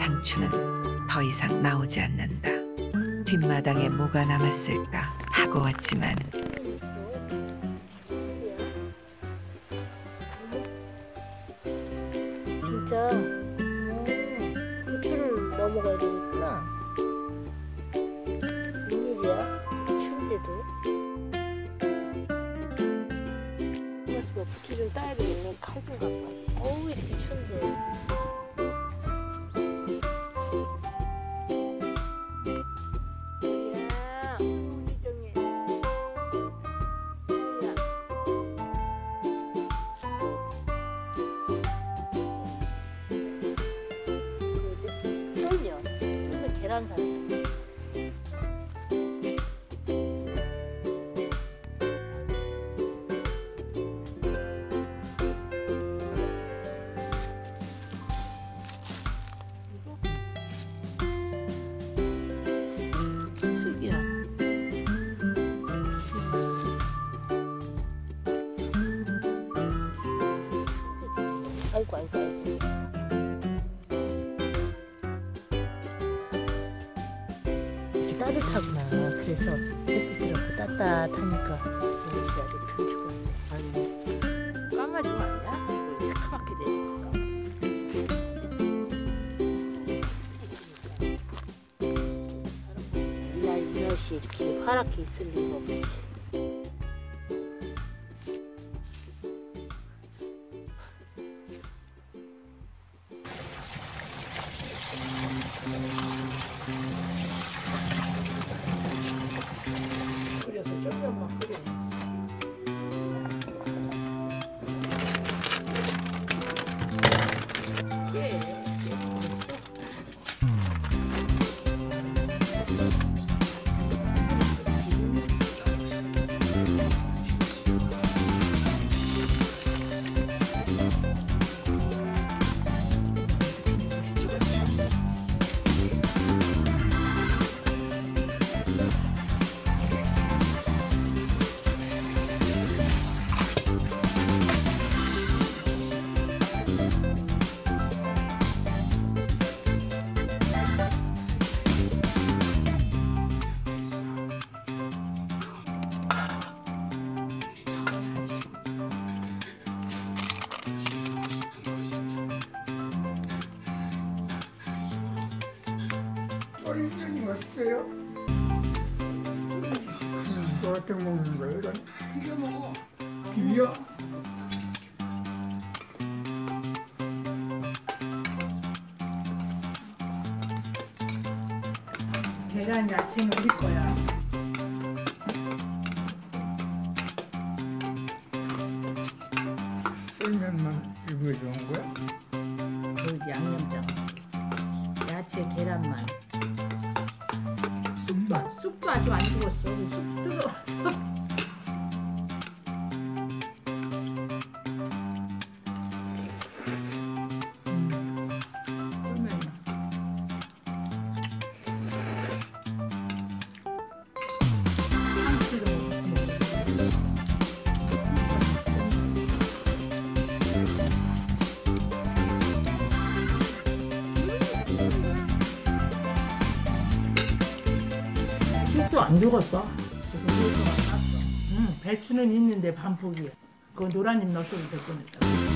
배추는 더 이상 나오지 않는다. 뒷마당에 뭐가 남았을까 하고 왔지만 진짜 음, 고추를 넘어가야 되겠구나. 웬일이야? 추운데도. 그래서 뭐 부추 좀 따야 되겠네. 칼좀 갖고. 와. 어우 이렇게 추운데. 쫄면 계란 사. 쑥이야. 아이고 아이고 아이고. 따뜻하구나. 그래서 햇빛이라고 따뜻하니까 여기 아주 참 좋은데. 아니 아니야? 이거 새카맣게 되니까. 나이 날씨에 이렇게 화랗게 있을 리가 없지. 어린이는 어때요? 이거 어떻게 먹는 거야? 이건 비벼 먹어. 비벼? 계란 야채는 우리 거야. 쫄면만 비벼 좋은 거야? 그 양념장. 야채 계란만. 쑥도 아- 아주 안 죽었어. 쑥 뜯어 쑥도 안 죽었어. 응, 배추는 있는데 반포기. 그 노란잎 넣었어도 될 뻔했다.